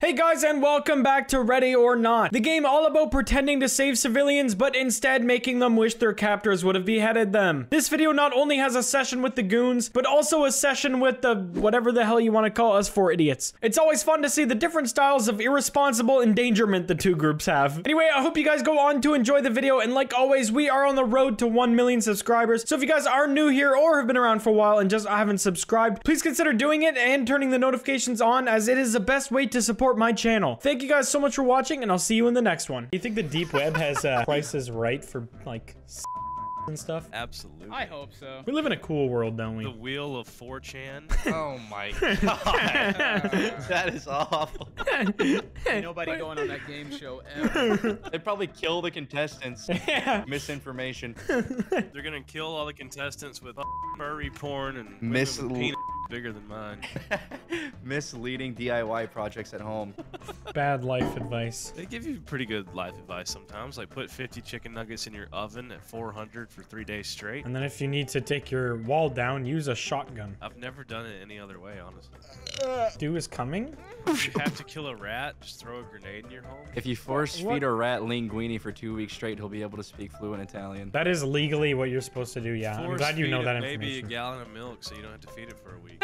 Hey guys and welcome back to Ready or Not, the game all about pretending to save civilians but instead making them wish their captors would have beheaded them. This video not only has a session with the goons, but also a session with the whatever the hell you want to call us for idiots. It's always fun to see the different styles of irresponsible endangerment the two groups have. Anyway, I hope you guys go on to enjoy the video and like always, we are on the road to 1 million subscribers. So if you guys are new here or have been around for a while and just haven't subscribed, please consider doing it and turning the notifications on as it is the best way to support my channel. Thank you guys so much for watching, and I'll see you in the next one. You think the deep web has uh, prices right for like and stuff? Absolutely. I hope so. We live in a cool world, don't we? The wheel of 4chan. Oh my god. that is awful. Nobody going on that game show ever. They'd probably kill the contestants. Yeah. Misinformation. They're gonna kill all the contestants with furry porn and women Miss- penis bigger than mine. Misleading DIY projects at home. Bad life advice. They give you pretty good life advice sometimes, like put 50 chicken nuggets in your oven at 400 for three days straight. And then if you need to take your wall down, use a shotgun. I've never done it any other way, honestly. Dew is coming? If you have to kill a rat, just throw a grenade in your home. If you force What? feed a rat linguine for two weeks straight, he'll be able to speak fluent Italian. That is legally what you're supposed to do, yeah. I'm glad you know it that Maybe a information. gallon of milk so you don't have to feed it for a week.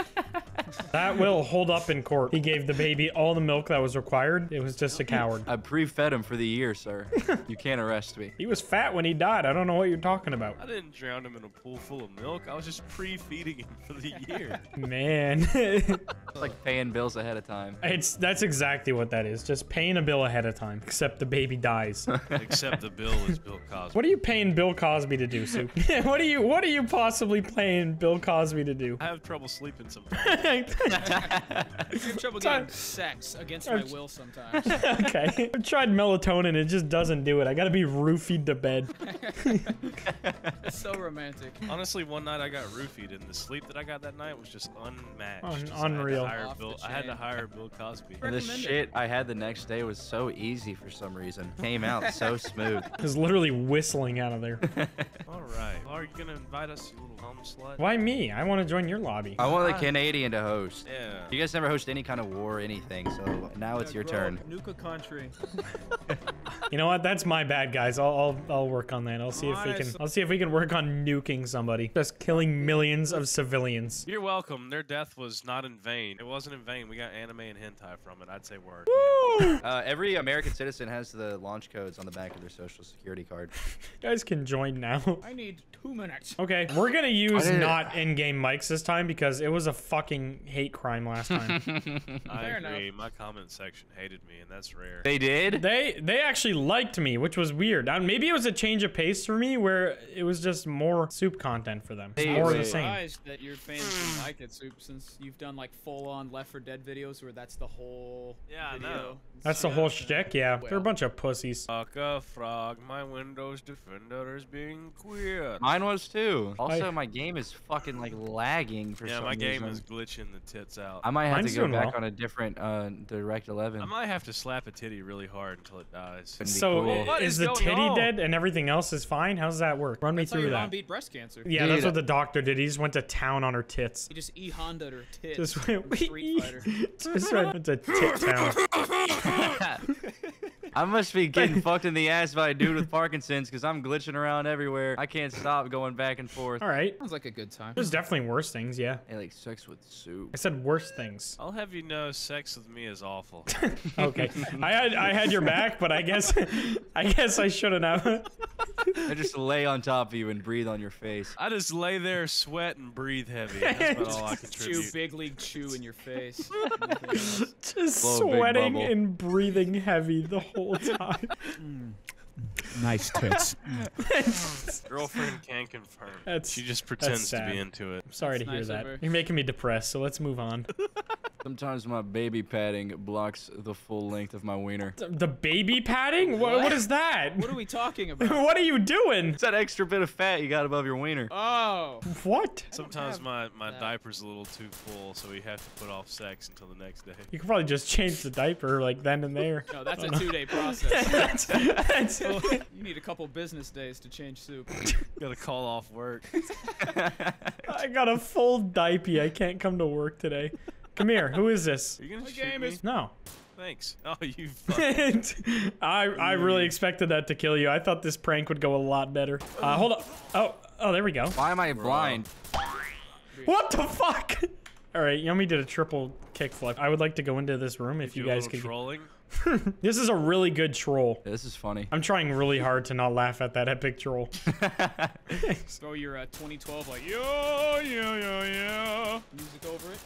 That will hold up in court. He gave the baby all the milk that was required. It was just a coward. I pre-fed him for the year, sir. you can't arrest me. He was fat when he died. I don't know what you're talking about. I didn't drown him in a pool full of milk. I was just pre-feeding him for the year. Man. It's like paying bills ahead of time. It's that's exactly what that is. Just paying a bill ahead of time, except the baby dies. Except the bill is Bill Cosby. what are you paying Bill Cosby to do, Soup? what are you What are you possibly paying Bill Cosby to do? I have trouble sleeping sometimes. I have trouble getting sex against my will sometimes. okay. I've tried melatonin. It just doesn't do it. I gotta be roofied to bed. It's so romantic. Honestly, one night I got roofied, and the sleep that I got that night was just unmatched. Un- Just I had unreal. hire Off the Bill- I had to hire Bill Cosby. And the shit I had the next day was so easy for some reason. Came out so smooth. Is literally whistling out of there. All right. Are you gonna invite us, you little hum slut? Why me? I want to join your lobby. I want the Canadian to host. Yeah. You guys never host any kind of war or anything, so now it's your turn. Nuka country. You know what? That's my bad, guys. I'll I'll, I'll work on that. I'll see if we can. Honest- I'll see if we can work on nuking somebody. Just killing millions of civilians. You're welcome. Their death was not in vain. It wasn't in vain. We got anime and hentai from it. I'd say word. Uh, every American citizen has the launch codes on the back of their social security card. You guys can join now. I need two minutes. Okay, we're gonna use not in-game mics this time because it was a fucking hate crime last time. I Fair enough. agree. My comment section hated me, and that's rare. They did? they they actually liked me, which was weird. Uh, maybe it was a change of pace for me where it was just more soup content for them. It's Hey, more of the wait. same. Surprised that your fans didn't like it, Soup, since you've done like full-on Left 4 Dead videos where that's the whole Yeah, I video. know. That's the Yeah. whole shtick. Yeah, they're a bunch of pussies. Fuck a frog. My Windows Defender is being queer. Mine was too. Also, I- my game is fucking like lagging for Yeah, some my game reason. is glitching the tits out. I might have Mine's to go back well. on a different uh, Direct 11. I might have to slap a titty really hard until it dies. So cool. i- What is is the titty on? dead and everything else is fine? How does that work? Run me That's how through your that. mom beat breast cancer. Yeah, that's what the doctor did. He just went to town on her tits. He just E Honda her tits. Just went, Street Fighter. just went to tit town. I must be getting fucked in the ass by a dude with Parkinson's because I'm glitching around everywhere. I can't stop going back and forth. All right. Sounds like a good time. There's definitely worse things, yeah. Hey, like sex with soup. I said worse things. I'll have you know, sex with me is awful. Okay. I had I had your back, but I guess I guess I shouldn't have. I just lay on top of you and breathe on your face. I just lay there, sweat, and breathe heavy. That's about all I Chew, big league chew in your face. Just Blow sweating and breathing heavy the whole time. Nice tits. Girlfriend can confirm. That's- she just pretends to be into it. I'm Sorry to That's hear nice of that. her. You're making me depressed, so let's move on. Sometimes my baby padding blocks the full length of my wiener. The baby padding? What, what What? is that? What are we talking about? what are you doing? It's that extra bit of fat you got above your wiener. Oh. What? Sometimes my, my that. diaper's a little too full, so we have to put off sex until the next day. You could probably just change the diaper like then and there. No, that's a two-day process. that's, that's, you need a couple business days to change soup. Gotta call off work. I got a full diaper. I can't come to work today. Come here. Who is this? Are you gonna My shoot game me? is- No. Thanks. Oh, you. Fuck. I I really expected that to kill you. I thought this prank would go a lot better. Uh, hold up. Oh, oh, there we go. Why am I blind? What the fuck? All right, Yummy did a triple kickflip. I would like to go into this room if you Do a guys little could. trolling. This is a really good troll. This is funny. I'm trying really hard to not laugh at that epic troll. Throw your uh, 2012 like yo yo yo yo music over it.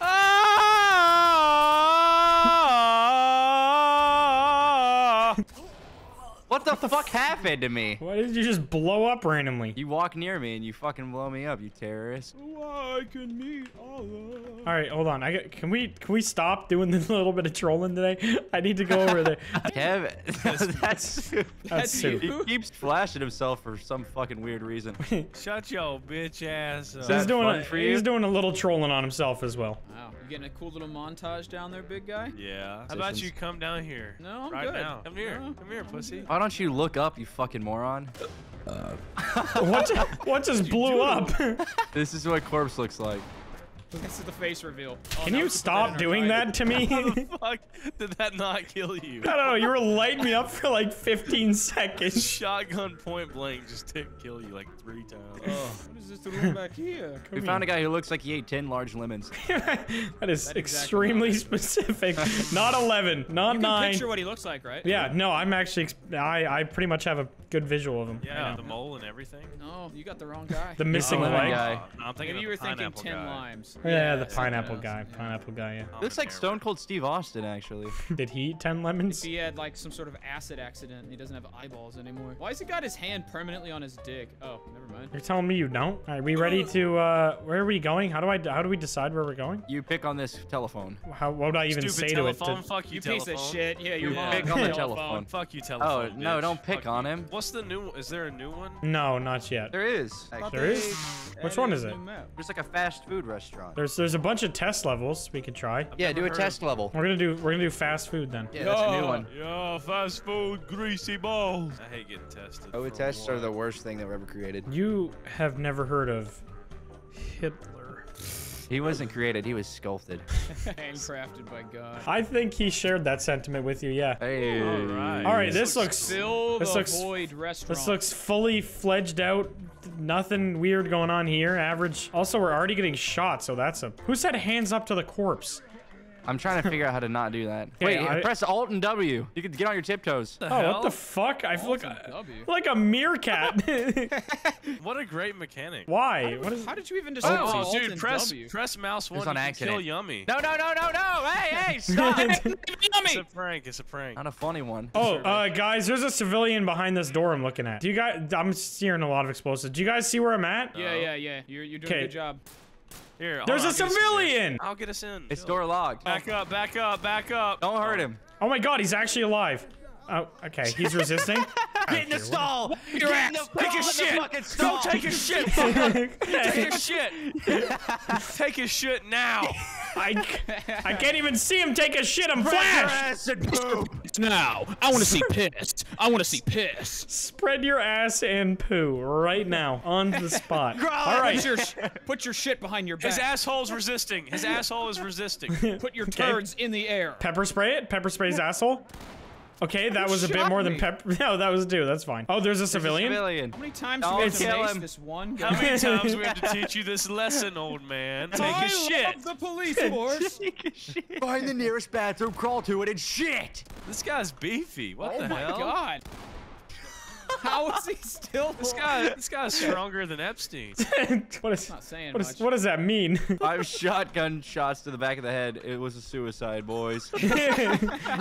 What the fuck happened to me? Why did you just blow up randomly? You walk near me and you fucking blow me up, you terrorist. I can meet Allah. All right, hold on. I got, can we can we stop doing this little bit of trolling today? I need to go over there. Kev, that's That's That's soup. you. he keeps flashing himself for some fucking weird reason. Shut your bitch ass up. that He's doing a, he's doing a little trolling on himself as well. Wow, you getting a cool little montage down there, big guy? Yeah. How about you come down here? No, I'm right good. now. Come here. No. Come here, pussy. Why don't you look up, you fucking moron? What what just blew up? This is what corpse looks like. This is the face reveal. Oh, Can you stop doing title. that to me? How the fuck did that not kill you? I don't know. You were lighting me up for like 15 seconds. Shotgun point blank just didn't kill you like three times. What is this room back here? We found a guy who looks like he ate 10 large lemons. that is exactly extremely right. specific. Not 11, not You can 9. picture what he looks like, right? Yeah, no, I'm actually. I I pretty much have a good visual of him. Yeah, I know. the mole and everything. No, you got the wrong guy. The missing Oh, leg. guy. No, I'm thinking Maybe you were thinking pineapple Tin guy. Limes. Yeah, the pineapple guy. yeah. Pineapple guy. Yeah. Oh, Looks like. Stone Cold Steve Austin, actually. Did he eat 10 lemons? If he had like some sort of acid accident and he doesn't have eyeballs anymore. Why has he got his hand permanently on his dick? Oh, never mind. You're telling me you don't? All right, we ready to? uh Where are we going? How do I? How do we decide where we're going? You pick on this telephone. How? What would I even Stupid say telephone. to it? To, Fuck you, You telephone. piece of shit. Yeah, your You mom. pick on the telephone. Fuck you, telephone. Oh, telephone. no, don't pick Fuck on you. him. What's the new? Is there a new one? no, not yet. There is. Actually. There is? Which one is it? There's like a fast food restaurant. There's there's a bunch of test levels we could try. Yeah, do a heard test level. We're gonna do we're gonna do fast food then. Yeah, that's a new one. Yeah, fast food, greasy balls. I hate getting tested. COVID for tests are the worst thing that were ever created. You have never heard of Hitler. He wasn't created, he was sculpted. Handcrafted by God. I think he shared that sentiment with you. Yeah. Hey. All right. All right, this looks Fill this looks- void restaurant. this looks fully fledged out. Nothing weird going on here. Average. Also, we're already getting shot, so that's a. Who said hands up to the corpse? I'm trying to figure out how to not do that. Okay, Wait, I- press Alt and W. You can get on your tiptoes. The Oh, what the fuck? I look Alt and W. like a meerkat. What a great mechanic. Why? What is? How did you even decide Oh, to Alt dude, and press W? press mouse one. on you can accident. Kill Yummy. No, no, no, no, no! Hey, hey, stop! It's a prank. It's a prank. Not a funny one. Oh, uh, guys, there's a civilian behind this door I'm looking at. Do you guys? I'm hearing a lot of explosives. Do you guys see where I'm at? Yeah, yeah, yeah. You're, you're doing a good job. Here, There's on, a I'll get us in here. civilian. I'll get us in. It's door locked. Back up, back up, back up. Don't hurt him. Oh my God, he's actually alive. Oh, okay, he's resisting. Get in the stall! Your ass. Take a shit. Go take a shit. fucker. Take a shit. take a shit now. I, I can't even see him take a shit. I'm flashed. Now, I want to see piss. I want to see piss. Spread your ass and poo right now on the spot. All right. Put your, put your shit behind your back. His asshole's resisting. His asshole is resisting. Put your turds in the air. Pepper spray it. Pepper spray his asshole. Okay, that was a bit shot more than pepper. No, that was two. That's fine. Oh, there's a civilian. Civilian. How many times Don't we have to kill him. this one guy? How many times we have to teach you this lesson, old man? Take I a shit. love the police force. Take a shit. Find the nearest bathroom, crawl to it, and shit! This guy's beefy. What oh the my god. How is he still? This guy, this guy's stronger than Epstein. what is? Not saying What, is, much. what does that mean? Five shotgun shots to the back of the head. It was a suicide, boys.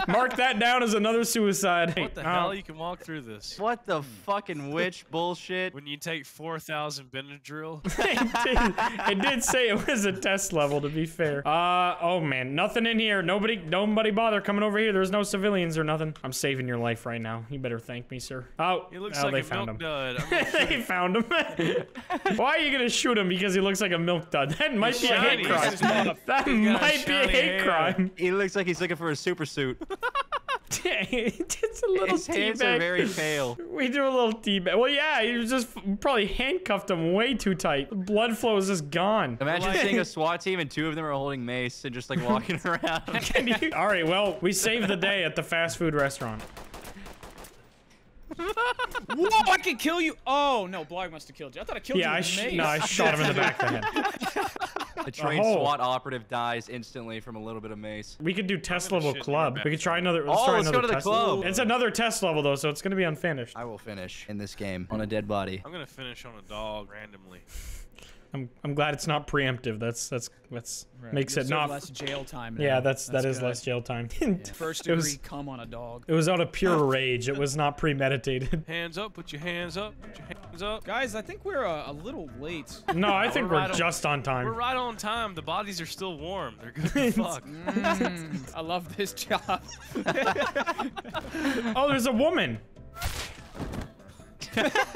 Mark that down as another suicide. What the Oh, hell? You can walk through this. what the fucking witch bullshit? When you take 4,000 Benadryl, it, did, it did say it was a test level, to be fair. Uh, oh man, nothing in here. Nobody, nobody bother coming over here. There's no civilians or nothing. I'm saving your life right now. You better thank me, sir. Oh, he looks oh, like they a found milk him. dud. I'm they found him. Why are you gonna shoot him because he looks like a milk dud? That might be a hate crime. That might be a hate hair. crime. He looks like he's looking for a super suit. just a little His hands are teabag. very pale. We do a little teabag. Well, yeah, you just probably handcuffed him way too tight. The blood flow is just gone. Imagine seeing a SWAT team and two of them are holding mace and just like walking around. Can you- All right, well, we saved the day at the fast food restaurant. Whoa, I can kill you. Oh, no, Blarg must have killed you. I thought I killed Yeah, you I with sh- mace. no, I shot him in the back of the head. A trained Oh. SWAT operative dies instantly from a little bit of mace. We could do test gonna level club. We could try another. Let's Oh, try let's another go to the test. club. It's another test level though, so it's gonna be unfinished. I will finish in this game on a dead body. I'm gonna finish on a dog randomly. I'm I'm glad it's not preemptive. That's that's that's Right. makes You'll it not. less jail time. yeah, now. that's that is good. less jail time. First It was- degree come on a dog. It was out of pure rage. It was not premeditated. Hands up, put your hands up, put your hands up. Guys, I think we're uh, a little late. No, I think we're we're right on- just on We're right on time. The bodies are still warm. They're good as fuck. Mm, I love this job. Oh, there's a woman.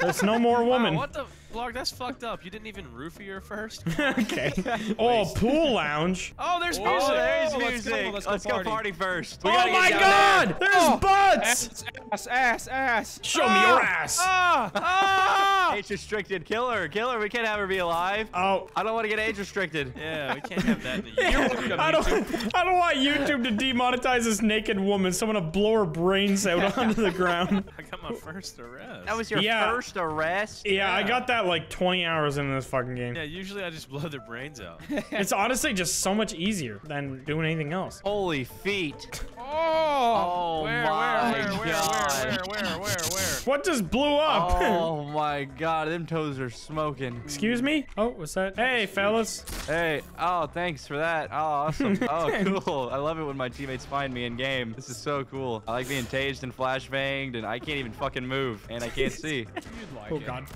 There's no more Wow, woman. what the? Blarg, that's fucked up. You didn't even roofie her first? okay. Oh, pool lounge. Oh, there's Oh, music. Oh, there's let's go, music. let's Let's go go, party. party first. We Oh my God! there. There's butts. ass, ass, ass. Show me your ass. Ah! Ah! Age restricted. Kill her. Kill her. We can't have her be alive. Oh. I don't want to get age restricted. Yeah, we can't have that in the year. I don't. I don't want YouTube to demonetize this naked woman. So I'm gonna blow her brains out onto the ground. I got my first arrest. That was your Yeah. first arrest. Yeah, I got that like 20 hours into this fucking game. Yeah, usually I just blow their brains out. It's honestly just so much easier than doing anything else. Holy feet. Oh, Oh Where, my where, where, where, god. where, where, where, where? What just blew up? Oh my god, them toes are smoking. Excuse me? Oh, what's that? Hey, fellas. Hey, oh, thanks for that. Oh, awesome. Oh, cool. I love it when my teammates find me in game. This is so cool. I like being tased and flashbanged, and I can't even fucking move, and I can't see. You'd like Oh it. god.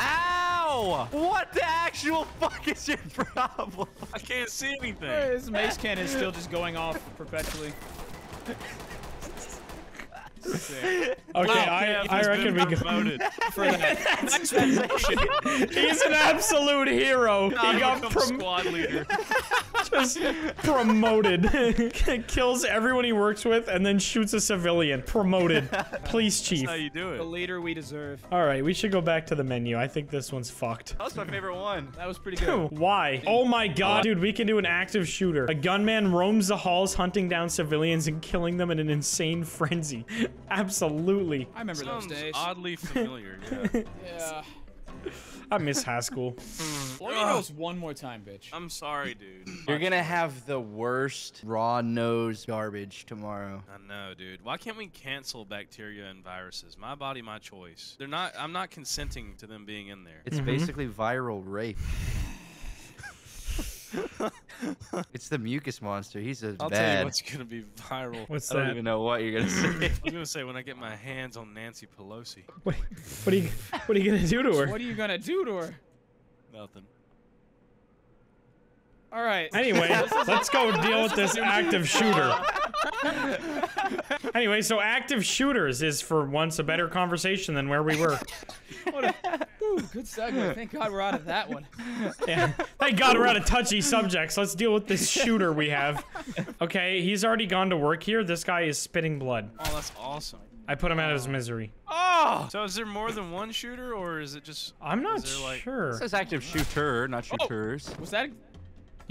Ow! What the actual fuck is your problem? I can't see anything. His mace cannon is still just going off perpetually. Sick. Okay, Wow, I, Kev I has reckon been we go. promoted. For that. He's an absolute hero. He got Become prom- squad leader. just promoted. Kills everyone he works with and then shoots a civilian. Promoted. Police chief. That's how you do it. the leader we deserve. All right, we should go back to the menu. I think this one's fucked. That's my favorite one. That was pretty good. Why? Oh my god, dude, we can do an active shooter. A gunman roams the halls hunting down civilians and killing them in an insane frenzy. Absolutely. I remember those Sounds days. oddly familiar. Yeah. Yeah. I miss Haskell. Hmm. Let me those one more time, bitch. I'm sorry, dude. You're gonna have the worst raw nose garbage tomorrow. I know, dude. Why can't we cancel bacteria and viruses? My body, my choice. They're not. I'm not consenting to them being in there. It's mm-hmm. basically viral rape. it's the mucus monster. He's a I'll tell you what's gonna be viral. What's I don't even know what you're gonna say. I was gonna say when I get my hands on Nancy Pelosi. What, what are you what are you gonna do to her? What are you gonna do to her? Nothing. All right. Anyway, let's go deal with this active shooter. Anyway, so active shooters is for once a better conversation than where we were. What good segue. Thank God we're out of that one. Yeah. Thank God we're out of touchy subjects. Let's deal with this shooter we have. Okay, he's already gone to work here. This guy is spitting blood. Oh, that's awesome. I put him out of his misery. Oh! So is there more than one shooter, or is it just? I'm not Is like- sure. It says active shooter, not oh! shooters. Was that a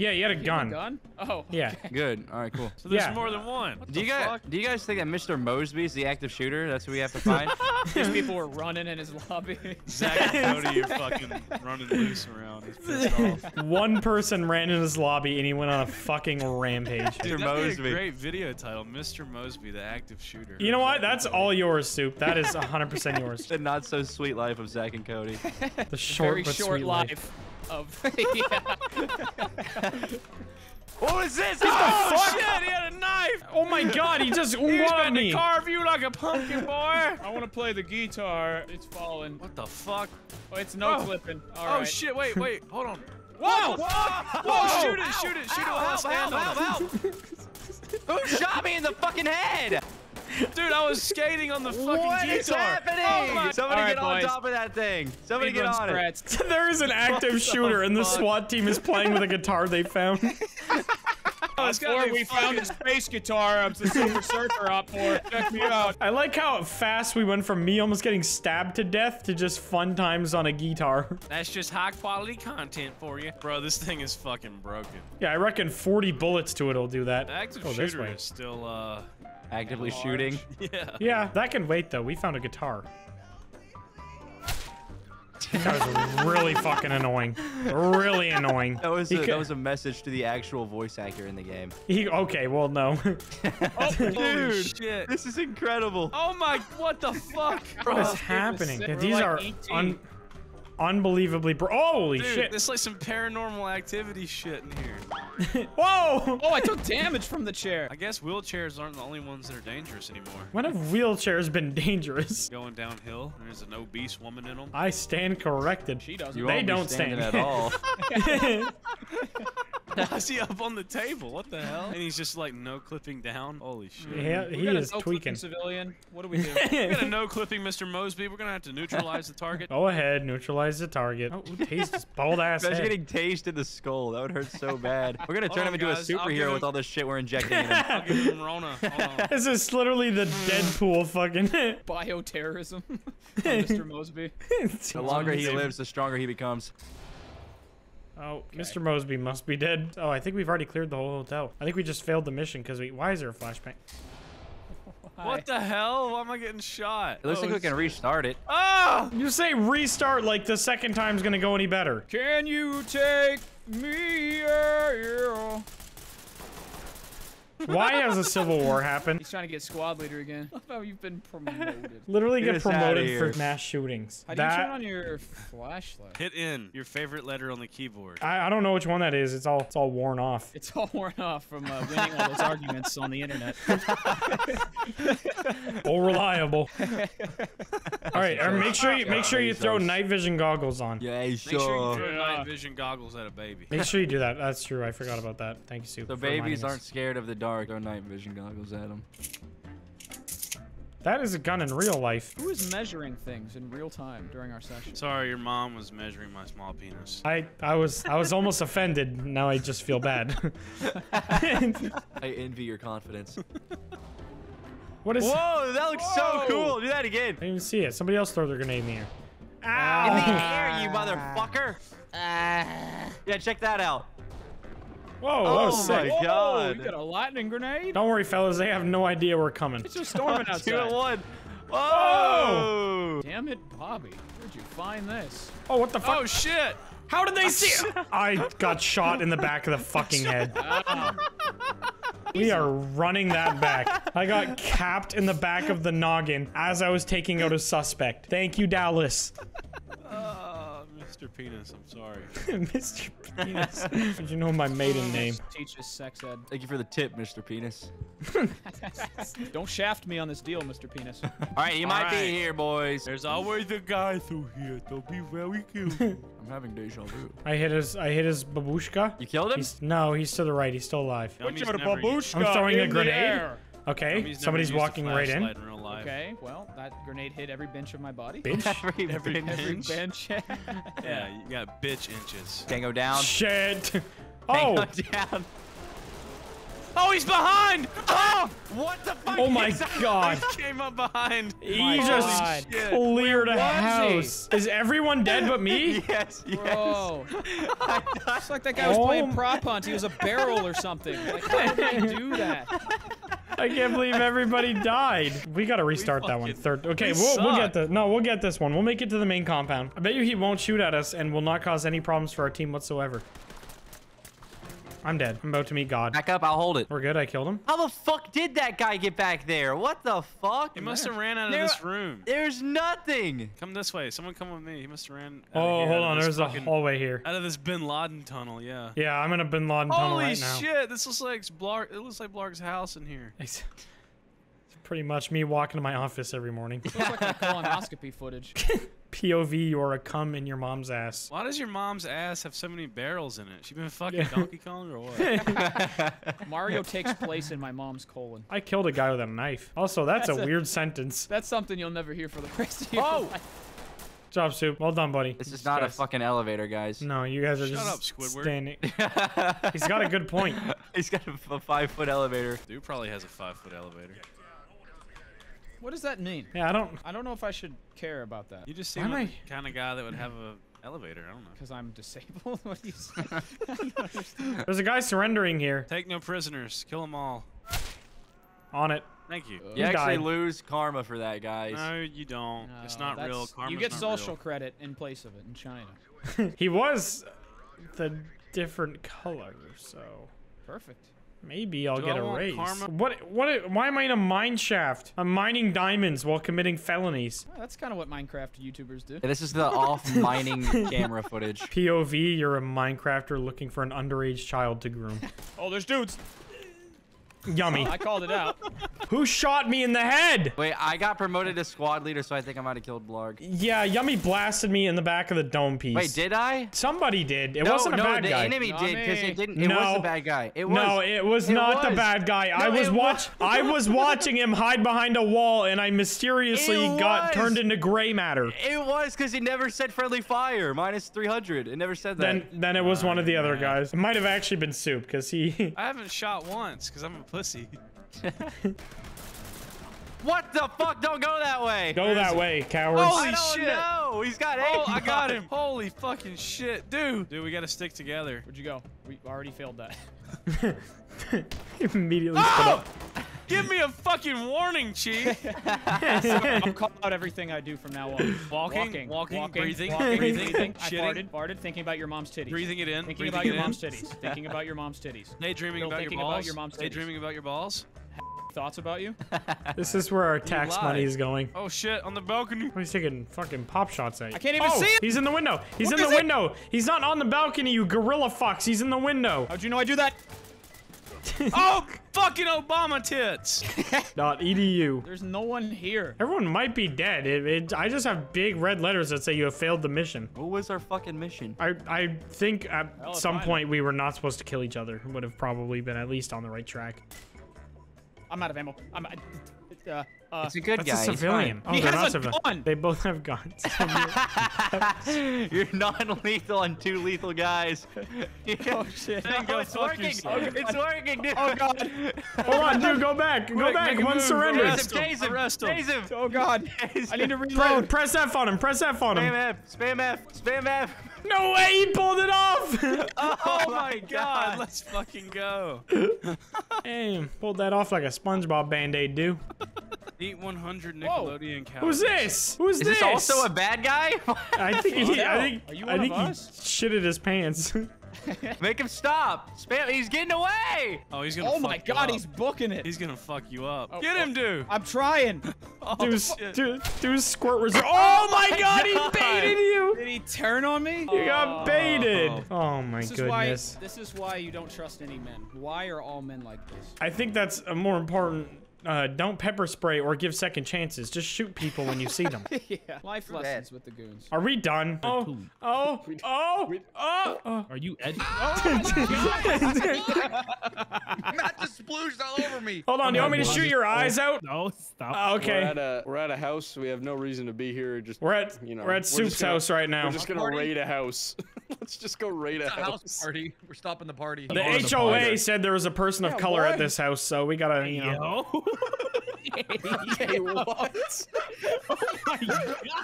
Yeah, he had a gun? gun. gun? Oh. Yeah. Good. All right, cool. So there's Yeah. more than one. What Do you guys fuck? do you guys think that Mr. Moseby is the active shooter? That's who we have to find. These people were running in his lobby. Zack and Cody are fucking running loose around. He's pissed off. One person ran in his lobby and he went on a fucking rampage. Dude, Mr. that'd be Moseby. a great video title, Mr. Moseby, the active shooter. You know what? That's all yours, Soup. That is 100% yours. the not so sweet life of Zack and Cody. The short Very but short sweet life. life. Of. What is this? Oh shit! He had a knife. Oh my god, he just He's going me. to carve you like a pumpkin, boy. I want to play the guitar. It's falling. What the fuck? Oh, it's no Oh. clipping. All Oh right. shit! Wait, wait, hold on. Whoa! Whoa! Shoot it! Shoot it! Shoot it! while I Help, stand help, on help, it. help. Who shot me in the fucking head? Dude, I was skating on the fucking What guitar. is happening? Oh Somebody All right, get on boys. top of that thing. Somebody get Speedrun on it. there is an active shooter and the fuck? SWAT team is playing with a guitar they found. That's gotta Before be we found a fucking- space guitar, I'm the Silver Surfer up for. It. Check me out. I like how fast we went from me almost getting stabbed to death to just fun times on a guitar. That's just high quality content for you. Bro, this thing is fucking broken. Yeah, I reckon 40 bullets to it'll do that. The active Go this shooter way. is still, uh, Actively large. shooting. Yeah. Yeah, that can wait though. We found a guitar. That was really fucking annoying. Really annoying. That was a, could- that was a message to the actual voice actor in the game. He, okay, well, no. Oh, holy Dude. shit. This is incredible. Oh my, what the fuck? what is Bro, happening? we're Yeah, like these are 18. un unbelievably bro. Holy Dude, shit. this is like some paranormal activity shit in here. Whoa! Oh, I took damage from the chair. I guess wheelchairs aren't the only ones that are dangerous anymore. When have wheelchairs been dangerous? Going downhill, there's an obese woman in them. I stand corrected. She doesn't. You They don't stand. at all. I see up on the table. What the hell? And he's just like no clipping down. Holy shit. Yeah, We he got a is no tweaking. civilian. What do we do? We got a no clipping, Mr. Moseby. We're gonna have to neutralize the target. Go ahead, neutralize the target. Oh, ooh, taste his bald ass Imagine head. getting tased in the skull. That would hurt so bad. We're gonna turn on, him into guys. a I'll give superhero him- with all this shit we're injecting in him. I'll give him Rona. Hold on. This is literally the hmm. Deadpool fucking. Bioterrorism. from Mr. Moseby. The longer he lives, the stronger he becomes. Oh, Mr. Moseby must be dead. Oh, I think we've already cleared the whole hotel. I think we just failed the mission because we. Why is there a flashbang? What the hell? Why am I getting shot? It looks Oh, like we can restart it. Ah! You say restart like the second time's gonna go any better. Can you take me? Yeah. Why has a civil war happened? He's trying to get squad leader again. Love how you've been promoted. Literally Get get promoted for mass shootings. How do you that turn on your flashlight? Hit in your favorite letter on the keyboard. I, I don't know which one that is. It's all it's all worn off. It's all worn off from uh, winning all those arguments on the internet. All reliable. all right, or make sure you make sure you throw night vision goggles on. Yeah, Make sure you sure. throw night vision goggles at a baby. Make sure you do that. That's true. I forgot about that. Thank you, Sue. The babies aren't scared of the dark. Throw night vision goggles at them. That is a gun in real life. Who is measuring things in real time during our session? Sorry, your mom was measuring my small penis. I I was I was almost offended. Now I just feel bad. I envy your confidence. what is? Whoa, that looks so cool. Do that again. I didn't even see it. Somebody else throw their grenade in the air. In the air, you motherfucker. Ah. Yeah, check that out. Whoa, that Oh was my sick. Whoa, God. you got a lightning grenade? Don't worry, fellas. They have no idea we're coming. It's just storming Two outside. at one. Whoa! Damn it, Bobby. Where'd you find this? Oh, what the fuck? Oh shit! How did they see it? I got shot in the back of the fucking head. We are running that back. I got capped in the back of the noggin as I was taking out a suspect. Thank you, Dallas. Uh, Mr. Penis, I'm sorry. Mr. Penis. Did you know my maiden name? Teach teaches sex ed. Thank you for the tip, Mr. Penis. Don't shaft me on this deal, Mr. Penis. All right, you might right. be here, boys. There's always a guy through here. Don't be very cute. I'm having deja vu. I hit his I hit his babushka. You killed him? He's no, he's to the right. He's still alive. Dummy's Put your babushka I'm throwing a in the grenade. air. Okay, Dummy's somebody's walking right in. Flashlight in real life. Okay, well, that grenade hit every bench of my body. Bitch. Every, Every every Every Bench. bench. Yeah, you got bitch inches. Tango down. Shit. Tango Oh, down. Oh, he's behind! Oh! What the fuck? oh my is god. He came up behind. He My just God. Shit. cleared a was he? house. Is everyone dead but me? Yes, yes. Bro. It's like that guy was Oh. playing prop hunt. He was a barrel or something. Like, how did he do that? I can't believe everybody died. We gotta restart that one. Third. Okay, we we'll, we'll get the no, we'll get this one. We'll make it to the main compound. I bet you he won't shoot at us and will not cause any problems for our team whatsoever. I'm dead. I'm about to meet God. Back up, I'll hold it. We're good. I killed him. How the fuck did that guy get back there? What the fuck? He must have ran out of There- this room. There's nothing. Come this way. Someone come with me. He must have ran. Out Oh, of here, hold out on. this There's a hallway here. Out of this Bin Laden tunnel, yeah. Yeah, I'm in a Bin Laden tunnel Holy right now. Holy shit! This looks like Blarg. It looks like Blarg's house in here. It's it's pretty much me walking to my office every morning. Looks like my colonoscopy footage. POV, you're a cum in your mom's ass. Why does your mom's ass have so many barrels in it? She been fucking Yeah. Donkey Kong or what? Mario takes place in my mom's colon. I killed a guy with a knife. Also, that's, That's a a- weird sentence. That's something you'll never hear for the rest of your Oh! life. Good job, Soup. Well done, buddy. This is not a fucking elevator, guys. No, you guys are Shut just up, Squidward. standing. He's got a good point. He's got a, a five foot elevator. Dude probably has a five foot elevator. What does that mean? Yeah, I don't. I don't know if I should care about that You just Why seem am like I- the kind of guy that would have a elevator. I don't know. because I'm disabled. what do you say? I don't understand. There's a guy surrendering here. Take no prisoners. Kill them all. On it. Thank you. You actually died. lose karma for that, guys. No, you don't. it's not real. that's- Karma's You get social real. credit in place of it in China. he was the different color, so Perfect. Maybe I'll Do get I a raise. karma? What? What? Why am I in a mine shaft? I'm mining diamonds while committing felonies. Oh, that's kind of what Minecraft YouTubers do. Yeah, this is the off mining camera footage. POV, you're a Minecrafter looking for an underage child to groom. Oh, there's dudes. Yummy. I called it out. Who shot me in the head? Wait, I got promoted to squad leader, so I think I might have killed Blarg. Yeah, Yummy blasted me in the back of the dome piece. Wait, did I? Somebody did. It no, wasn't a no, bad the guy. enemy Not did because it didn't. It was No. the bad guy. It was. No, it was It not the bad guy. I No, was watch wa- I was watching him hide behind a wall and I mysteriously It got was. turned into gray matter. It was because he never said friendly fire. Minus 300. It never said that. Then then it was one of the other guys. It might have actually been Soup because he I haven't shot once because I'm a pussy. what the fuck? Don't go that way. go that way, cowards. Holy I don't shit. No, He's got Oh, aim I got him. Holy fucking shit. Dude. Dude, we gotta stick together. Where'd you go? We already failed that. Immediately split Oh! up. Give me a fucking warning, Chief. I'll call out everything I do from now on. Walking, walking, breathing, walking, breathing, breathing. I shitting. farted, farted, thinking about your mom's titties. Breathing it in. Thinking about your in. mom's titties. Thinking about your mom's titties. Daydreaming Still about your thinking about balls. your mom's titties. Daydreaming about your balls. Thoughts about you? This is where our tax money is going. Oh shit, on the balcony. He's taking fucking pop shots at you. I can't even oh, see him! He's in the window. He's What in the is it? window. He's not on the balcony, you gorilla fucks. He's in the window. How'd you know I do that? Oh, fucking Obama tits. Dot edu. There's no one here. Everyone might be dead. It, it, I just have big red letters that say you have failed the mission. What was our fucking mission? I, I think at Hell some I know. point we were not supposed to kill each other. Would have probably been at least on the right track. I'm out of ammo. I'm. Uh, uh, It's a good That's guy. a civilian. Oh, He they're has not a civilian. gun. They both have guns. You're non-lethal on two lethal guys. Oh shit. Then go Oh, it's working. yourself. It's working, dude. Oh god. Hold on, dude. Go back. Go Quick, back. One move. surrender. Arrest Tase him. Arrest him. Tase him. Oh god. I need to Pre- reload. press F on him. Press F on Spam him. F. Spam F. Spam F. No way. He pulled it off. Oh, oh my god, let's fucking go. Damn. Pulled that off like a SpongeBob band-aid, dude. Eat 100 Nickelodeon calories. Who's this? Who's Is this? this also a bad guy? I think he. I think. Are you I think of he us? shitted his pants. Make him stop. Spam. He's getting away. Oh, he's gonna Oh fuck my you god, up. he's booking it. He's gonna fuck you up. Oh, Get him, oh. dude. I'm trying. Oh, dude, shit. do, do squirt reserve. Oh, oh my god, he baited you. Did he turn on me? You got oh. baited. Oh my This is why. goodness. This is why you don't trust any men. Why are all men like this? I think that's a more important. Uh, don't pepper spray or give second chances. Just shoot people when you see them. yeah. Life lessons with the goons. Are we done? Oh, oh, oh, oh, oh. Are you Ed? Oh, Matt just splooged all over me. Hold on, do you want me to shoot your eyes out? No, stop. Uh, We're at a we're at a house. We have no reason to be here. Just We're at you know, we're at just Soup's gonna- house right now. We're just gonna Party? raid a house. Let's just go raid a It's a house house. party. We're stopping the party. The the HOA party. said there was a person of Yeah, color at this house, so we gotta, you know. Yo. Hey, what? oh my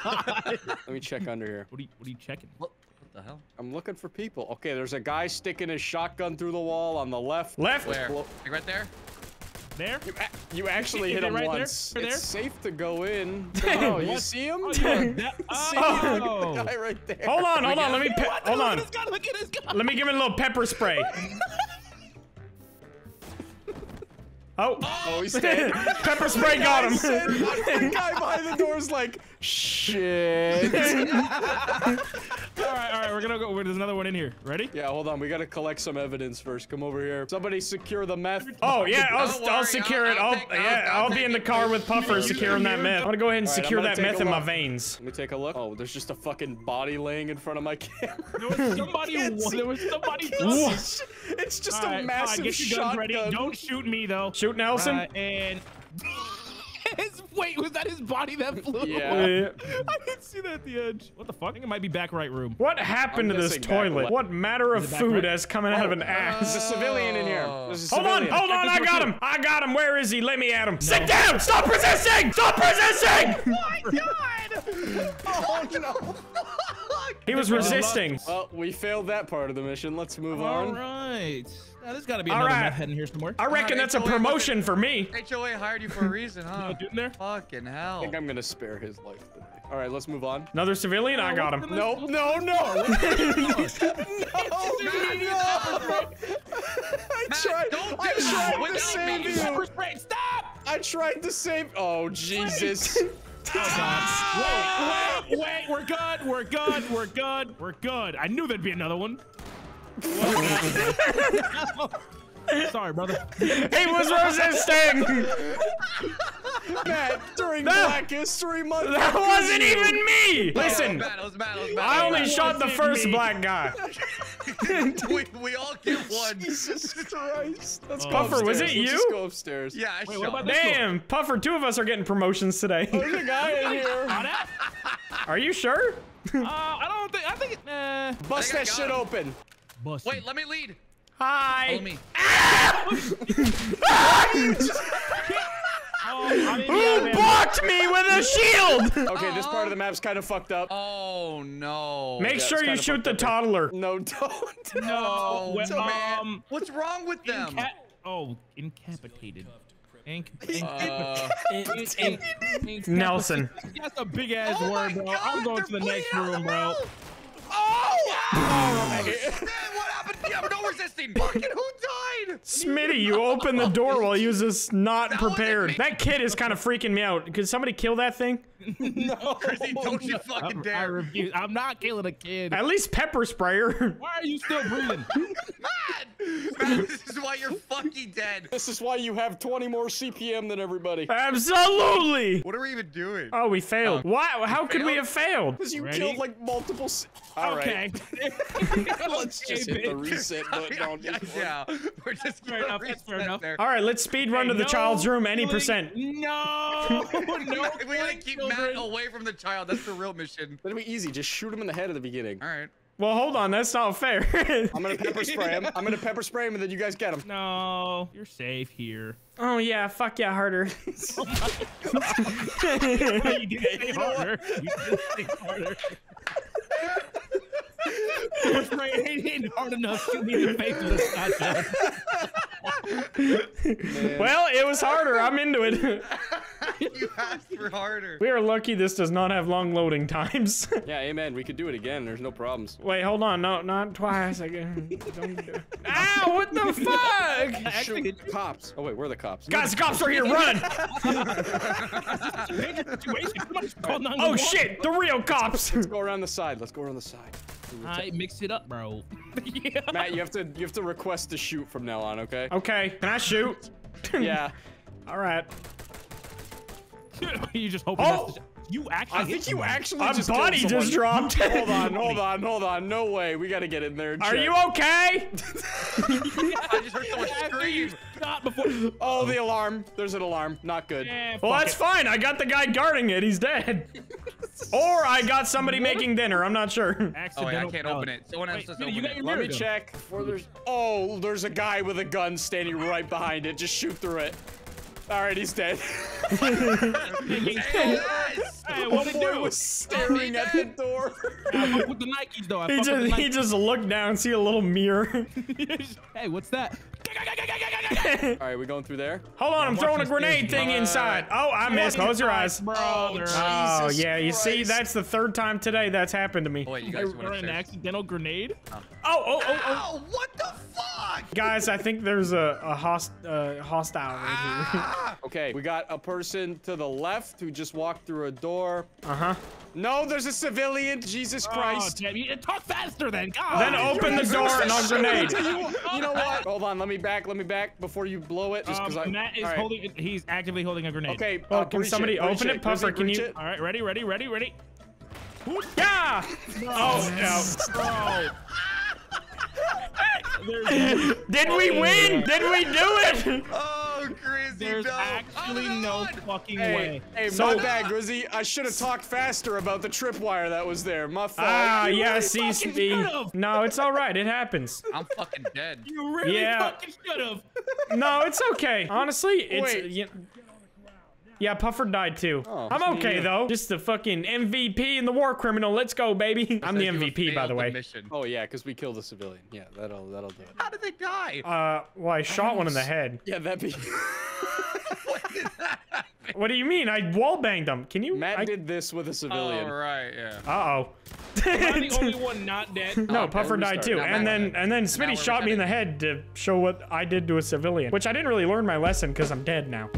god. Let me check under here. What are you, what are you checking? What, what the hell? I'm looking for people. Okay, there's a guy sticking his shotgun through the wall on the left. Left. Where? Like right there? There? You, a- you actually hit him right there? once. Right there? It's safe to go in. Oh, you What? see him? Oh, See you are him? that- See oh. him? The guy right there. Hold on, hold on. Let me pe- hold Look on. at this guy, look at this guy. Let me give him a little pepper spray. Oh, Oh, he's dead. pepper spray got him. said- the guy behind the door is like, shit. All right, all right, we're gonna go. wait, There's another one in here. Ready? yeah, hold on. We gotta collect some evidence first. Come over here. Somebody secure the meth. Oh yeah, I'll, Don't I'll worry, secure I'll- it. I'll I'll, take- yeah, I'll I'll be in the car with Puffer You- securing that meth. I'm gonna go ahead and All right, I'm secure that meth in my veins. Let me take a look. Oh, there's just a fucking body laying in front of my camera. There was somebody. there was somebody. it's it's just All a right, massive fine, get your shotgun. ready. Don't shoot me though. Shoot Nelson. Uh, and his Wait, was that his body that flew? Yeah. I didn't see that at the edge. What the fuck? I think it might be back right room. What happened I'm to this toilet? left. What matter of Is it back food right? has coming out of an oh. There's ass? a civilian in here. Oh. There's a Hold on, hold on, I got one, him. I got him. Where is he? Let me at him. Sit down. Stop resisting. Stop resisting. Oh, oh no. He was uh, resisting. Uh, well, we failed that part of the mission. Let's move All on. right. Now, there's got to be another right. meth head in here somewhere. I reckon Alright, that's a so wait, wait, promotion for me. HOA hired you for a reason, huh? Dude in there? Fucking hell. I think I'm gonna spare his life today. All right, let's move on. Another civilian? I got him. Nope, no, no. I tried. don't I do that tried to save me. you. Stop! I tried to save. Oh Jesus. Oh, wait, wait, we're good, we're good, we're good, we're good. I knew there'd be another one. Sorry, brother. He was resisting. Matt, during No. Black History Month. That wasn't you? even me. Listen, it was it was I only shot the first me. black guy. we, we all get one. Jesus Christ. Let's go Puffer, was upstairs. it Let's you? just go upstairs. Yeah, I Wait, what shot. about this? Damn, Puffer, two of us are getting promotions today. There's a guy in here. Are you sure? Uh, I don't think, I think, it- uh, Bust I that got shit him. open. bust. Wait, let me lead. Hi. Follow me. Oh, Who blocked me with a shield? Okay, this part of the map's kind of fucked up. Oh no. Make Yeah, sure you shoot the up toddler. No, don't. No, well, Oh, man. um, What's wrong with them? inca- oh, incapitated. Inc- Uh, inc- Nelson. That's a big ass Oh word, bro. God, I'm going to the next bleeding out of room, the bro. Mouth. oh! Man, what happened? Yeah, but no resisting. Fucking who died? Smitty, you opened the door while he was just not That prepared. That kid is kind of freaking me out. Could somebody kill that thing? Chrissy, don't you fucking I dare. refuse. I'm not killing a kid. At least pepper sprayer. Why are you still breathing? Matt, Matt, this is why you're fucking dead. This is why you have 20 more CPM than everybody. Absolutely. What are we even doing? Oh, we failed. Uh, why? How could we have failed? Because you Ready? killed like multiple. s- All right. okay. Let's just hit the reset button on yeah, this one. yeah, we're just Fair gonna enough, that's fair enough. there. All right, let's speed run to the No child's room any killing- percent. No, no. we gotta keep children. Matt away from the child. That's the real mission. That'll be easy. Just shoot him in the head at the beginning. All right. Well, hold on, that's not fair. I'm gonna pepper spray him. I'm gonna pepper spray him, and then you guys get him. No, you're safe here. oh yeah, fuck yeah, harder. you did say harder. You did say harder. Spray it ain't hard enough. Shoot me in the face with a shotgun. well, it was harder. I'm into it. You asked for harder. we are lucky this does not have long loading times. Yeah, amen. We could do it again. There's no problems. Wait, hold on. No, not twice. Again. don't do it. Ow, what the fuck? Shoot cops. Oh wait, where are the cops. Guys, the cops are here. Run! Dangerous situation. Come on, just call Oh shit, the real cops. Let's go around the side. Let's go around the side. I mix it up, bro. yeah. Matt, you have to you have to request to shoot from now on, okay? Okay, can I shoot? Yeah. All right. you just hoping Oh! That's the You actually I hit think you someone. actually My just body killed just dropped. hold on, hold on, hold on. No way. We gotta get in there. and Are you okay? I just heard someone After scream. shot before. Oh, the alarm. There's an alarm. Not good. Eh, Well, that's it. fine. I got the guy guarding it. He's dead. or I got somebody making dinner. I'm not sure. Oh wait, I can't open it. Someone else Wait, just Smitty, open got it. your Let me check. There's oh, there's a guy with a gun standing right behind it. Just shoot through it. All right, he's dead. Hey, yes! Hey, what the it boy do? was staring at the door. I fuck with the Nikes though. I He just the he just looked down, see a little mirror. Hey, what's that? All right, we going through there? Hold on, I'm I'm throwing a grenade thing bro. inside. Oh, I missed. Close your eyes. brother. Oh Jesus oh, yeah, you see, that's the third time today that's happened to me. Oh wait, you I guys went run an accidental grenade. Oh, oh, oh, oh. Ow! What the fuck? Guys, I think there's a, a host, uh, hostile right here. Ah! Okay, we got a person to the left who just walked through a door. Uh-huh. No, there's a civilian. Jesus Christ. Oh, Christ. damn, you talk faster then. God. Then open the door and I'll grenade. you, you know what? Hold on, let me back, let me back before you blow it. Just Um, because I. Matt is All right. holding. He's actively holding a grenade. Okay, Oh, uh, can somebody breach open it? Puffer, can you- it. All right, ready, ready, ready, ready. Yeah! Oh, no. Bro. There's Did we win? Did we do it? Oh, Chris. There's seatbelt. actually Oh, no fucking Hey, way. hey, So- my bad, Grizzy. I should have talked faster about the tripwire that was there. My fault. Ah, You yeah, really see, fucking Steve. No, it's all right. It happens. I'm fucking dead. You really Yeah. fucking should have. No, it's okay. Honestly, it's Wait. you- yeah. Puffer died too. Oh, I'm okay yeah. though. Just the fucking MVP and the war criminal. Let's go, baby. I'm the MVP, by the way. Mission. Oh yeah, because we killed a civilian. Yeah, that'll that'll do it. How did they die? Uh, well, I shot one in the head. Yeah, that'd be. what did that happen? What do you mean? I wall banged him. Can you? Matt I, did this with a Oh, civilian. right, yeah. Uh oh. I'm the only one not dead. No, Okay, Puffer died too, and we're then and then Now Smitty shot me in the head to show what I did to a civilian, which I didn't really learn my lesson because I'm dead now.